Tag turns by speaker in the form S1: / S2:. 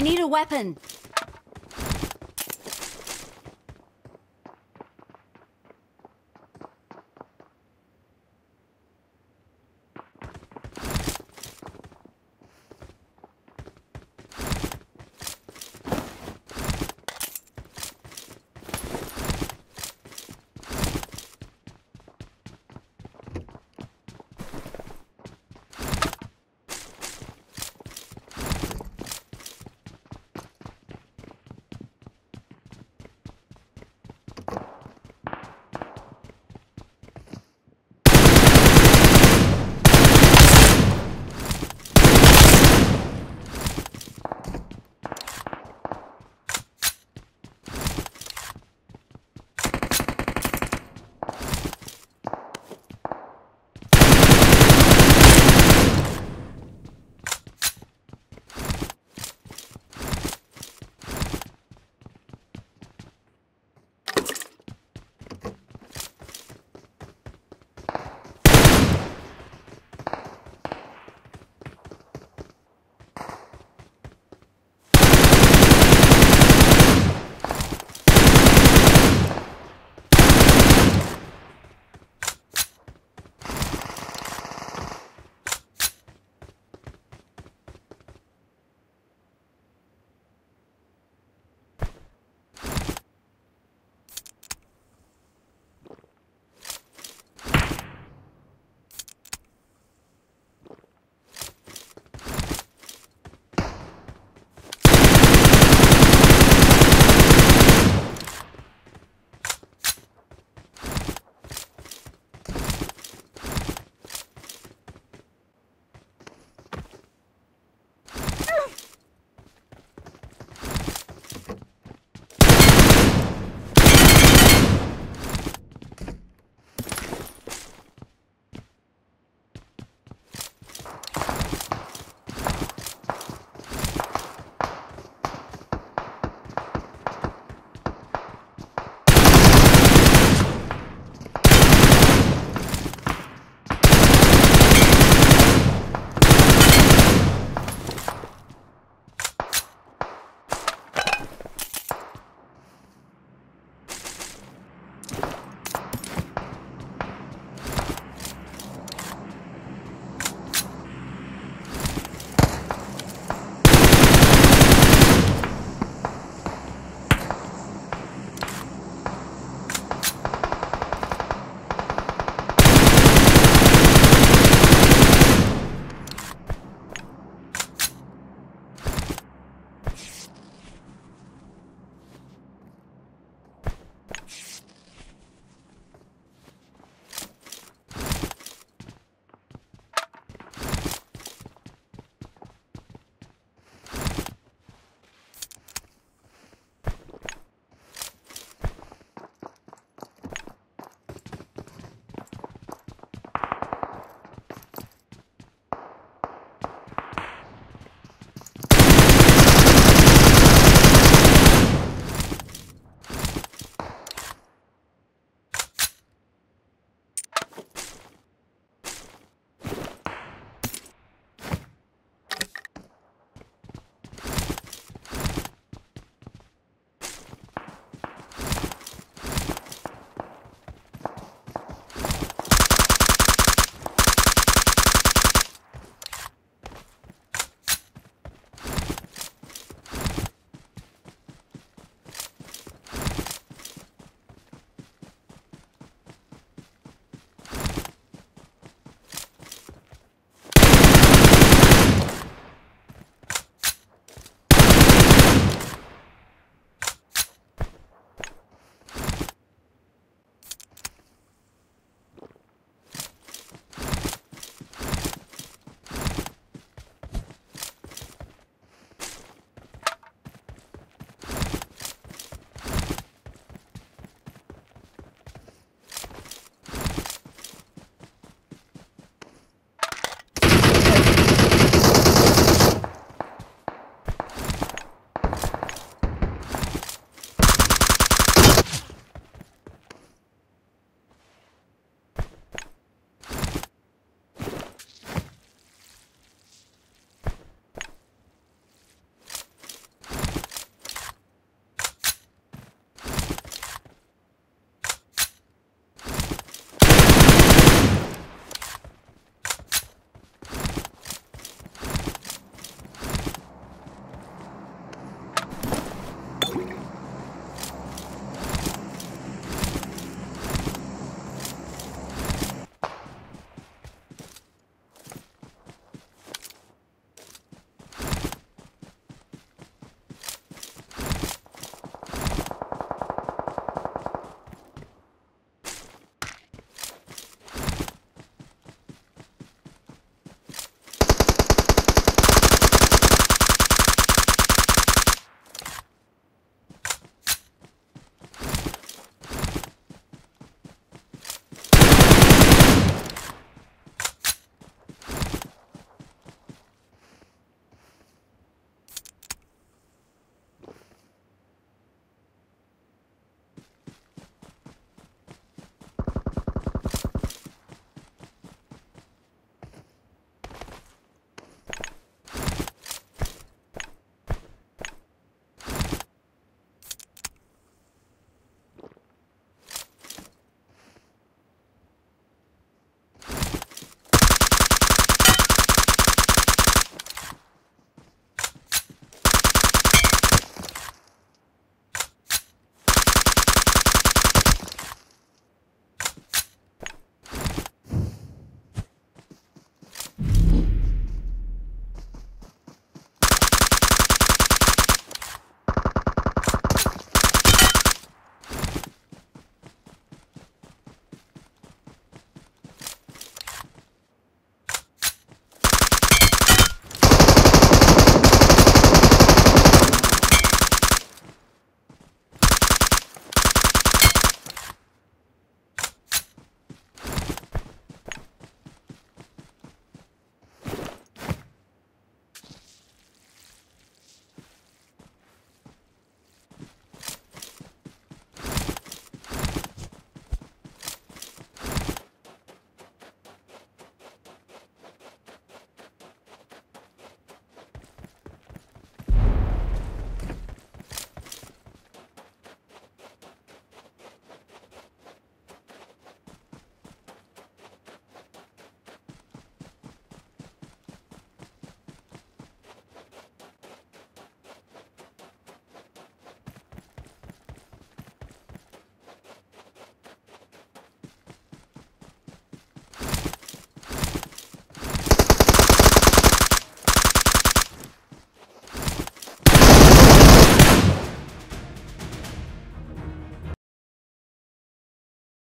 S1: I need a weapon.